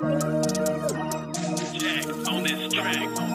Jack on this track.